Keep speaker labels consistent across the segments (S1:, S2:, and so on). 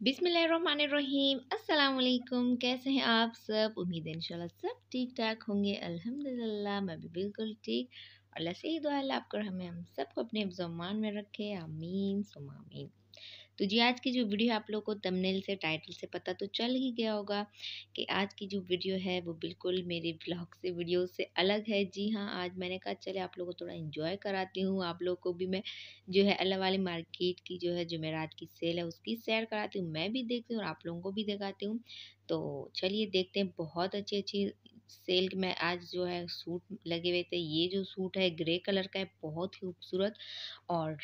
S1: बिसमीम अस्सलाम कैसे हैं आप सब? उम्मीद है इंशाल्लाह सब ठीक ठाक होंगे। अल्हम्दुलिल्लाह, मैं भी बिल्कुल ठीक। और लसी दुआ आप हमें हम सबको अपने जमान में रखे। आमीन सुमामीन तो जी, आज की जो वीडियो आप लोग को तमनेल से टाइटल से पता तो चल ही गया होगा कि आज की जो वीडियो है, वो बिल्कुल मेरे ब्लॉग से, वीडियो से अलग है। जी हाँ आज मैंने कहा, चले, आप लोगों को थोड़ा इन्जॉय कराती हूँ। आप लोग को भी मैं जो है, अल्लाह वाली मार्केट की जो है जुमेरात की सेल है, उसकी सैर कराती हूँ। मैं भी देखती हूँ और आप लोगों को भी दिखाती हूँ। तो चलिए देखते हैं, बहुत अच्छी अच्छी सेल में आज जो है सूट लगे हुए थे। ये जो सूट है ग्रे कलर का है, बहुत खूबसूरत और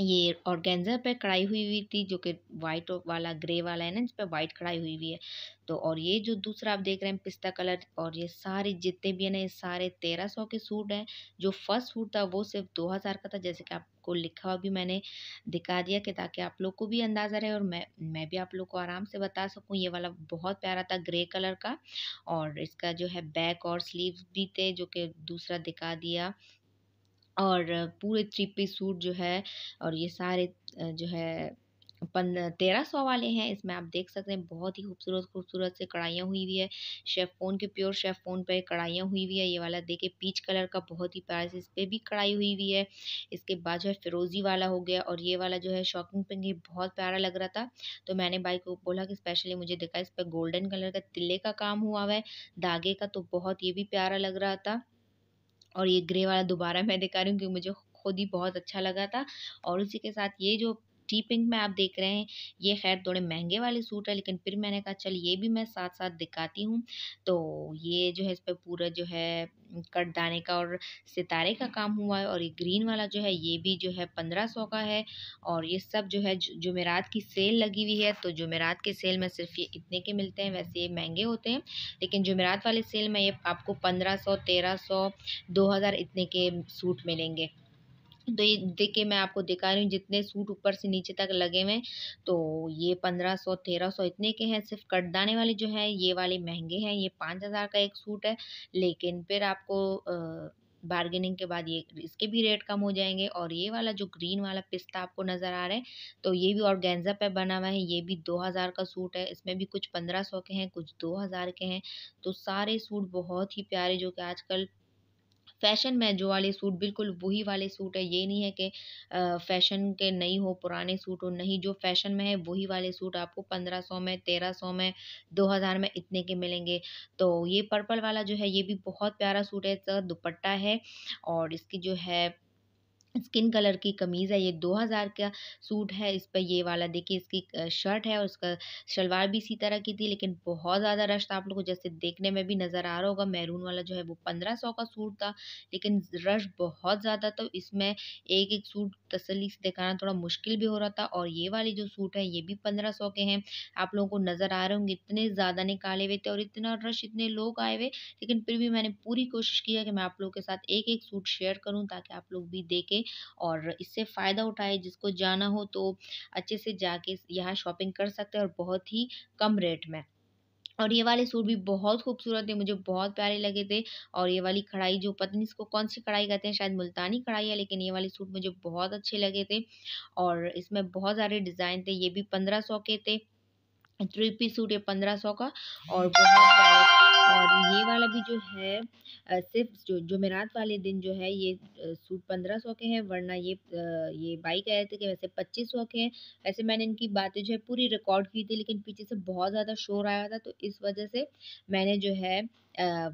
S1: ये ऑर्गेन्जा पे कढ़ाई हुई हुई थी, जो कि वाइट वाला ग्रे वाला है ना, जिस पर वाइट कढ़ाई हुई हुई है। तो और ये जो दूसरा आप देख रहे हैं पिस्ता कलर और ये सारे जितने भी है ना, ये सारे तेरह सौ के सूट हैं। जो फ़र्स्ट सूट था, वो सिर्फ़ दो हज़ार का था, जैसे कि आपको लिखा हुआ भी मैंने दिखा दिया कि ताकि आप लोग को भी अंदाज़ा रहे और मैं मैं भी आप लोग को आराम से बता सकूँ। ये वाला बहुत प्यारा था ग्रे कलर का और इसका जो है बैक और स्लीव भी थे, जो कि दूसरा दिखा दिया। और पूरे थ्री पीस सूट जो है और ये सारे जो है पन तेरह सौ वाले हैं, इसमें आप देख सकते हैं बहुत ही खूबसूरत खूबसूरत से कढ़ाइयाँ हुई हुई है। शेफोन के प्योर शेफोन पे कढ़ाइयाँ हुई हुई है, ये वाला देखिए पीच कलर का बहुत ही प्यार इस पर भी कढ़ाई हुई हुई है। इसके बाद जो है फिरोज़ी वाला हो गया और ये वाला जो है शॉकिंग पिंक ये बहुत प्यारा लग रहा था। तो मैंने भाई को बोला कि स्पेशली मुझे देखा, इस पर गोल्डन कलर का तिले का काम हुआ हुआ है, धागे का तो बहुत ये भी प्यारा लग रहा था। और ये ग्रे वाला दोबारा मैं दिखा रही हूँ क्योंकि मुझे खुद ही बहुत अच्छा लगा था और उसी के साथ ये जो टी पिंक में आप देख रहे हैं, ये खैर थोड़े महँगे वाले सूट है, लेकिन फिर मैंने कहा, चल, ये भी मैं साथ साथ दिखाती हूँ। तो ये जो है, इस पर पूरा जो है कट दाने का और सितारे का काम हुआ है और ये ग्रीन वाला जो है, ये भी जो है, पंद्रह सौ का है और ये सब जो है जुमेरात की सेल लगी हुई है। तो जुमेरात के सेल में सिर्फ़ ये इतने के मिलते हैं, वैसे ये महँगे होते हैं, लेकिन जुमेरात वाले सेल में ये आपको पंद्रह सौ, तेरह सौ, दो हज़ार इतने के सूट मिलेंगे। तो ये देखिए मैं आपको दिखा रही हूँ, जितने सूट ऊपर से नीचे तक लगे हुए तो ये पंद्रह सौ, तेरह सौ इतने के हैं, सिर्फ़ कटदाने वाले जो हैं, ये वाले महँगे हैं, ये पाँच हज़ार का एक सूट है। लेकिन फिर आपको बार्गेनिंग के बाद ये, इसके भी रेट कम हो जाएँगे और ये वाला जो ग्रीन वाला पिस्ता आपको नज़र आ रहा है तो ये भी ऑर्गेन्जा पे बना हुआ है, ये भी दो हज़ार का सूट है। इसमें भी कुछ पंद्रह सौ के हैं, कुछ दो हज़ार के हैं। तो सारे सूट बहुत ही प्यारे, जो कि आजकल फ़ैशन में जो वाले सूट, बिल्कुल वही वाले सूट है। ये नहीं है कि फ़ैशन के नहीं हो, पुराने सूट हो, नहीं, जो फ़ैशन में है, वही वाले सूट आपको पंद्रह सौ में, तेरह सौ में, दो हज़ार में इतने के मिलेंगे। तो ये पर्पल वाला जो है, ये भी बहुत प्यारा सूट है दुपट्टा है और इसकी जो है स्किन कलर की कमीज़ है, ये दो हज़ार का सूट है, इस पर ये वाला देखिए, इसकी शर्ट है और उसका शलवार भी इसी तरह की थी, लेकिन बहुत ज़्यादा रश था आप लोग को, जैसे देखने में भी नज़र आ रहा होगा, मैरून वाला जो है वो पंद्रह सौ का सूट था, लेकिन रश बहुत ज़्यादा तो इसमें एक एक सूट तसली से दिखाना थोड़ा मुश्किल भी हो रहा था और ये वाले जो सूट है, ये भी पंद्रह सौ के हैं, आप लोगों को नज़र आ रहे होंगे, इतने ज़्यादा निकाले हुए थे और इतना रश, इतने लोग आए हुए, लेकिन फिर भी मैंने पूरी कोशिश किया कि मैं आप लोगों के साथ एक एक सूट शेयर करूँ, ताकि आप लोग भी देखें और इससे फ़ायदा उठाए, जिसको जाना हो तो अच्छे से जाके यहाँ शॉपिंग कर सकते हैं और बहुत ही कम रेट में। और ये वाले सूट भी बहुत खूबसूरत थे, मुझे बहुत प्यारे लगे थे। और ये वाली कढ़ाई, जो पत्नी इसको कौन सी कढ़ाई कहते हैं, शायद मुल्तानी कढ़ाई है, लेकिन ये वाले सूट मुझे बहुत अच्छे लगे थे। और इसमें बहुत सारे डिज़ाइन थे, ये भी पंद्रह सौ के थे। थ्री पीस सूट है पंद्रह सौ का और बहुत और ये वाला भी जो है सिर्फ़ जो जुमेरात वाले दिन जो है ये सूट पंद्रह सौ के हैं वरना ये ये बाई कह रहे थे कि वैसे पच्चीस सौ के हैं। वैसे मैंने इनकी बातें जो है पूरी रिकॉर्ड की थी लेकिन पीछे से बहुत ज़्यादा शोर आया था तो इस वजह से मैंने जो है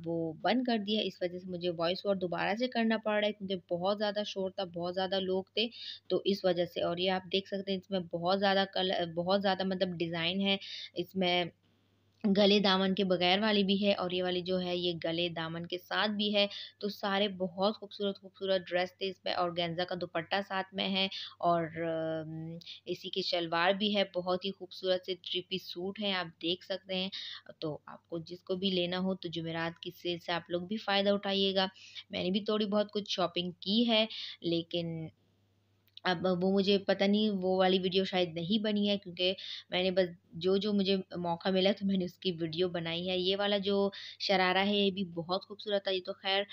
S1: वो बंद कर दिया। इस वजह से मुझे वॉइस ओवर दोबारा से करना पड़ रहा है। क्योंकि बहुत ज़्यादा शोर था, बहुत ज़्यादा लोग थे तो इस वजह से। और ये आप देख सकते हैं, इसमें बहुत ज़्यादा कलर बहुत ज़्यादा मतलब डिज़ाइन है, इसमें गले दामन के बगैर वाली भी है और ये वाली जो है, ये गले दामन के साथ भी है। तो सारे बहुत खूबसूरत खूबसूरत ड्रेस थे इसमें और गेंजा का दुपट्टा साथ में है और इसी की शलवार भी है। बहुत ही खूबसूरत से ट्रिपी सूट है, आप देख सकते हैं। तो आपको जिसको भी लेना हो तो जुमेरात की सेल से आप लोग भी फ़ायदा उठाइएगा। मैंने भी थोड़ी बहुत कुछ शॉपिंग की है, लेकिन अब वो मुझे पता नहीं वो वाली वीडियो शायद नहीं बनी है क्योंकि मैंने बस जो जो मुझे मौका मिला तो मैंने उसकी वीडियो बनाई है। ये वाला जो शरारा है ये भी बहुत खूबसूरत था। ये तो खैर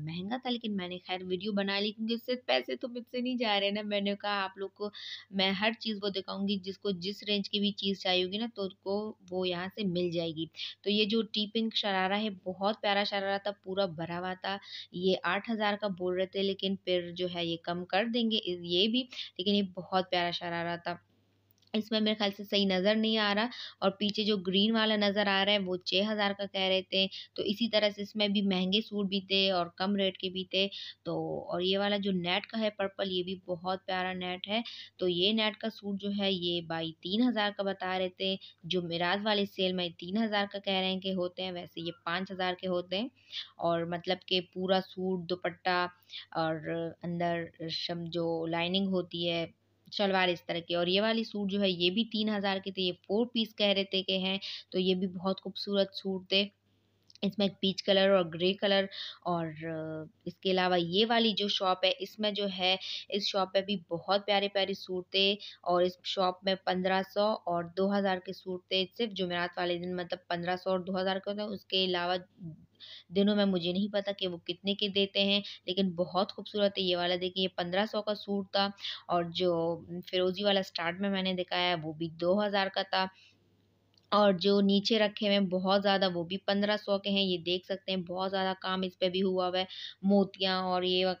S1: महँगा था लेकिन मैंने खैर वीडियो बना ली क्योंकि इससे पैसे तो मुझसे नहीं जा रहे ना। मैंने कहा आप लोग को मैं हर चीज़ को दिखाऊँगी जिसको जिस रेंज की भी चीज़ चाहिए होगी ना तो उसको वो यहाँ से मिल जाएगी। तो ये जो टी पिंक शरारा है बहुत प्यारा शरारा था, पूरा भरा हुआ था। ये आठ हज़ार का बोल रहे थे लेकिन फिर जो है ये कम कर देंगे। ये भी लेकिन ये बहुत प्यारा शरारा था। इसमें मेरे ख्याल से सही नज़र नहीं आ रहा और पीछे जो ग्रीन वाला नज़र आ रहा है वो छः हज़ार का कह रहे थे। तो इसी तरह से इसमें भी महँगे सूट भी थे और कम रेट के भी थे। तो और ये वाला जो नेट का है पर्पल, ये भी बहुत प्यारा नेट है। तो ये नेट का सूट जो है ये बाई तीन हज़ार का बता रहे थे। जो मिराज वाले सेल में तीन हज़ार का कह रहे हैं कि होते हैं, वैसे ये पाँच हज़ार के होते हैं। और मतलब कि पूरा सूट, दुपट्टा और अंदर जो लाइनिंग होती है शलवार इस तरह की। और ये वाली सूट जो है, ये भी तीन हज़ार के थे, ये फोर पीस कह रहे थे कि हैं तो ये भी बहुत खूबसूरत सूट थे। इसमें पीच कलर और ग्रे कलर और इसके अलावा ये वाली जो शॉप है, इसमें जो है, इस शॉप पे भी बहुत प्यारे प्यारे सूट थे और इस शॉप में पंद्रह सौ और दो हज़ार के सूट थे। सिर्फ़ जुमेरात वाले दिन मतलब पंद्रह सौ और दो हज़ार के होते हैं, उसके अलावा दिनों में मुझे नहीं पता कि वो कितने के देते हैं, लेकिन बहुत खूबसूरत है ये वाला। देखिए, ये पंद्रह सौ का सूट था और जो, फिरोजी वाला स्टार्ट में मैंने दिखाया, वो भी दो हज़ार का था। और जो नीचे रखे हुए हैं, बहुत ज़्यादा, वो भी पंद्रह सौ के हैं, ये देख सकते हैं, बहुत ज़्यादा काम इस पर भी हुआ हुआ है, मोतियाँ और ये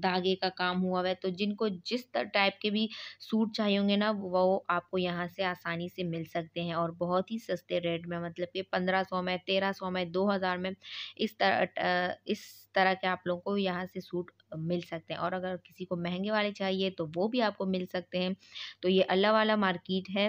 S1: धागे का काम हुआ हुआ है तो जिनको जिस टाइप के भी सूट चाहिए होंगे ना, वो आपको यहाँ से आसानी से मिल सकते हैं और बहुत ही सस्ते रेट में मतलब कि पंद्रह सौ में, तेरह सौ में, दो हज़ार में, इस तरह इस तरह के आप लोगों को यहाँ से सूट मिल सकते हैं और अगर किसी को महँगे वाले चाहिए तो वो भी आपको मिल सकते हैं। तो ये अल्लाह वाला मार्केट है।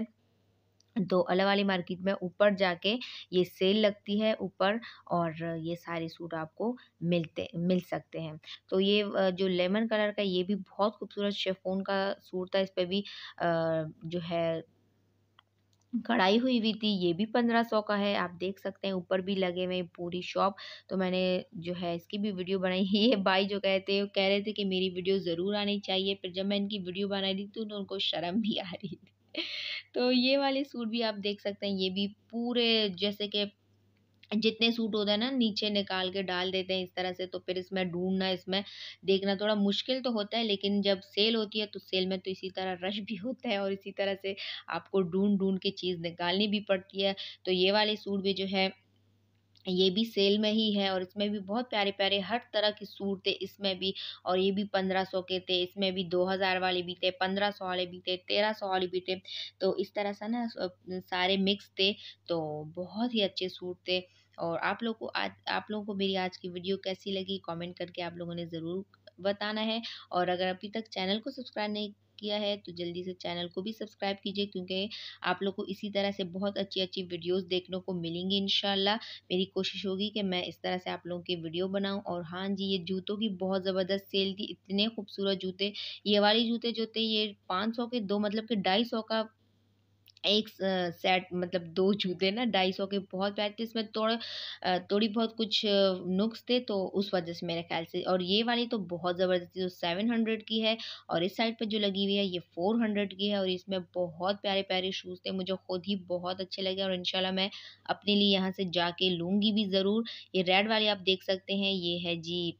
S1: तो अलग वाली मार्केट में ऊपर जाके ये सेल लगती है ऊपर और ये सारे सूट आपको मिलते, मिल सकते हैं। तो ये जो लेमन कलर का ये भी बहुत खूबसूरत शेफोन का सूट था, इस पर भी जो है कढ़ाई हुई हुई थी, ये भी पंद्रह सौ का है, आप देख सकते हैं, ऊपर भी लगे हुए पूरी शॉप। तो मैंने जो है इसकी भी वीडियो बनाई ये भाई जो कहते कह रहे थे कि मेरी वीडियो ज़रूर आनी चाहिए, फिर जब मैं इनकी वीडियो बना रही थी तो उनको शर्म भी आ रही थी। तो ये वाले सूट भी आप देख सकते हैं, ये भी पूरे जैसे कि जितने सूट होते हैं ना, नीचे निकाल के डाल देते हैं इस तरह से तो फिर इसमें ढूंढना, इसमें देखना थोड़ा मुश्किल तो होता है, लेकिन जब सेल होती है तो सेल में तो इसी तरह रश भी होता है और इसी तरह से आपको ढूंढ ढूंढ के चीज़ निकालनी भी पड़ती है। तो ये वाले सूट भी जो है ये भी सेल में ही है और इसमें भी बहुत प्यारे प्यारे हर तरह के सूट थे इसमें भी और ये भी पंद्रह सौ के थे, इसमें भी दो हज़ार वाले भी थे, पंद्रह सौ वाले भी थे, तेरह सौ वाले भी थे। तो इस तरह से ना सारे मिक्स थे तो बहुत ही अच्छे सूट थे और आप लोग को आज, आप लोगों को मेरी आज की वीडियो कैसी लगी कमेंट करके आप लोगों ने ज़रूर बताना है और अगर अभी तक चैनल को सब्सक्राइब नहीं किया है तो जल्दी से चैनल को भी सब्सक्राइब कीजिए, क्योंकि आप लोग को इसी तरह से बहुत अच्छी अच्छी वीडियोस देखने को मिलेंगी इन मेरी कोशिश होगी कि मैं इस तरह से आप लोगों की वीडियो बनाऊँ। और हाँ जी, ये जूतों की बहुत ज़बरदस्त सेल थी, इतने खूबसूरत जूते, ये वाले जूते जो थे, ये पाँच सौ के दो मतलब कि ढाई का एक सेट मतलब दो जूते ना, ढाई सौ के बहुत प्यारे थे। इसमें थोड़ा थोड़ी बहुत कुछ नुक्स थे तो उस वजह से मेरे ख्याल से। और ये वाली तो बहुत ज़बरदस्त थी, जो सेवन हंड्रेड की है और इस साइड पे जो लगी हुई है, ये फोर हंड्रेड की है और इसमें बहुत प्यारे प्यारे शूज़ थे। मुझे खुद ही बहुत अच्छे लगे और इनशाला मैं अपने लिए यहाँ से जाके लूँगी भी ज़रूर। ये रेड वाली आप देख सकते हैं, ये है जी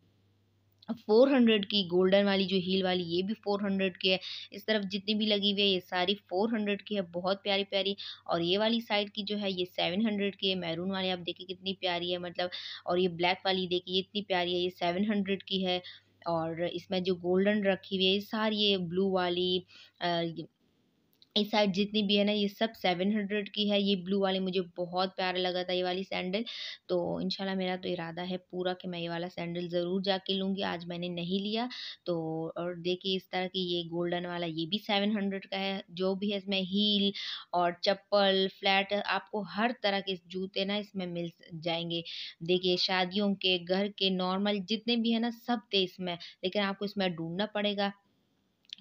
S1: फोर हंड्रेड की गोल्डन वाली, जो हील वाली, ये भी फोर हंड्रेड की है। इस तरफ़ जितनी भी लगी हुई है, ये सारी फोर हंड्रेड की है। बहुत प्यारी प्यारी। और ये वाली साइड की जो है, ये सेवन हंड्रेड की है। मैरून वाली आप देखिए कितनी प्यारी है मतलब। और ये ब्लैक वाली देखिए इतनी प्यारी है, ये सेवन हंड्रेड की है। और इसमें जो गोल्डन रखी हुई है सारी, ये ब्लू वाली इस साइड जितनी भी है ना, ये सब सेवन हंड्रेड की है। ये ब्लू वाली मुझे बहुत प्यारा लगा था, ये वाली सैंडल तो इनशाला मेरा तो इरादा है पूरा कि मैं ये वाला सैंडल ज़रूर जाके लूँगी। आज मैंने नहीं लिया। तो और देखिए इस तरह की ये गोल्डन वाला ये भी सेवन हंड्रेड का है। जो भी है इसमें हील और चप्पल फ्लैट आपको हर तरह के जूते ना इसमें मिल जाएँगे। देखिए शादियों के, घर के नॉर्मल जितने भी है ना, सब थे इसमें। लेकिन आपको इसमें ढूंढना पड़ेगा।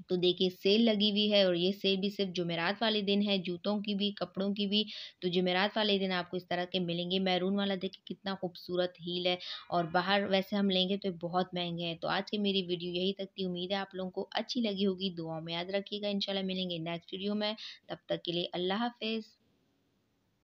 S1: तो देखिए, सेल लगी हुई है और ये सेल भी सिर्फ़ जुमेरात वाले दिन है, जूतों की भी, कपड़ों की भी तो जुमेरात वाले दिन आपको इस तरह के मिलेंगे। मैरून वाला देखिए कितना खूबसूरत हील है और बाहर वैसे हम लेंगे तो बहुत महँगे हैं। तो आज की मेरी वीडियो यही तक की उम्मीद है आप लोगों को अच्छी लगी होगी। दुआओं में याद रखिएगा। इंशाल्लाह मिलेंगे नेक्स्ट वीडियो में। तब तक के लिए अल्लाह हाफिज़।